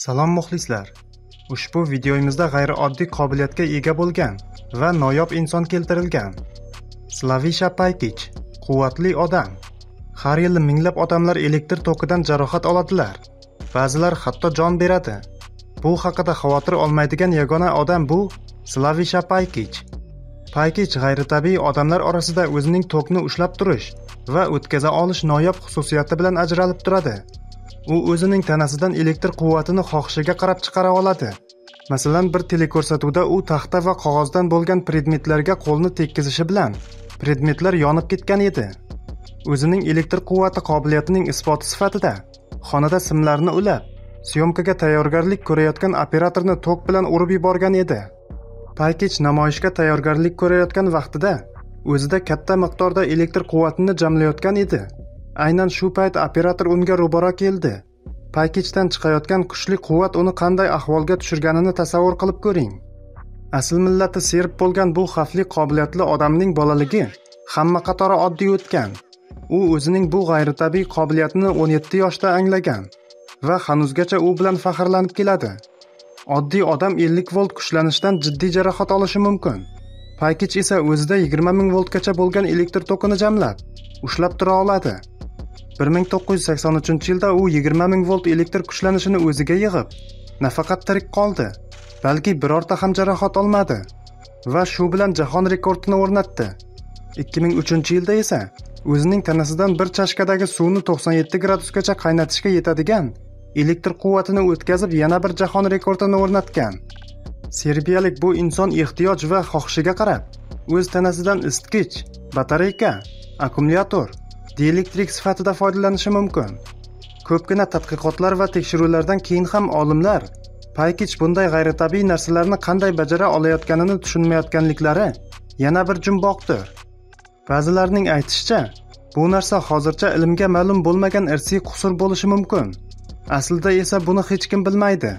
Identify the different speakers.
Speaker 1: Salom muxlislar. Ushbu videomizda g'ayrioddiy qobiliyatga ega bo'lgan va noyob inson keltirilgan. Slavisha Paykich quvvatli odam. Har yili minglab odamlar elektr tokidan jarohat oladilar. Ba'zilar hatto jon beradi. Bu haqida xavotir olmaydigan yagona odam bu Slavisha Paykich. Paykich g'ayritabiiy odamlar orasida o'zining tokni ushlab turish va o'tkaza olish noyob xususiyati bilan ajralib turadi. U o'zining tanasidan elektr quvvatini xohishiga qarab chiqara oladi. Masalan bir teleko'rsatuvda u taxta va qog'ozdan bo'lgan predmetlarga qo'lni tekkizishi bilan predmetlar yonib ketgan edi. O'zining elektr quvvati qobiliyatining isboti sifatida xonada simlarni ulab syomkaga tayyorgarlik ko'rayotgan operatorni tok bilan urib yuborgan edi. Paykich namoyishga tayyorgarlik ko'rayotgan vaqtida o'zida katta miqdorda elektr quvvatini jamlayotgan edi. Aynan shu payt operator unga ro'baro keldi. Paykichdan chiqayotgan kuchli quvvat uni qanday ahvolga tushirganini tasavvur qilib ko'ring. Asl millati serb bo'lgan bu xavfli qobiliyatli odamning bolaligi hamma qatori oddiy o'tgan. U o'zining bu g'ayritabiiy qobiliyatini 17 yoshda anglagan va hanuzgacha u bilan faxrlanib keladi. Oddiy odam 50 volt kuchlanishdan jiddiy jarohat olishi mumkin. Paykich esa o'zida 20 ming voltgacha bo'lgan elektr tokini jamlab ushlab tura oladi. 1983 yilda u 20 ming volt elektr kuchlanishini o'ziga yig'ib nafaqat tirik qoldi balki birorta ham jarohat olmadi va shu bilan jahon rekordini o'rnatdi. 2003 yilda esa o'zining tanasidan bir chashkadagi suvni 97 gradusgacha qaynatishga yetadigan elektr quvvatini o'tkazib yana bir jahon rekordini o'rnatgan. Serbiyalik bu inson ehtiyoj va xohishiga qarab o'z tanasidan isitgich batareyka akkumulyator dielektrik sifatida foydalanishi mumkin. Ko'pgina tadqiqotlar va tekshiruvlardan keyin ham olimlar paykich bunday g'ayritabiiy narsalarni qanday bajara olayotganini tushunmayotganliklari yana bir jumboqdir. Ba'zilarning aytishicha bu narsa hozircha ilmga ma'lum bo'lmagan irsiy qusur bo'lishi mumkin. Aslida esa buni hech kim bilmaydi.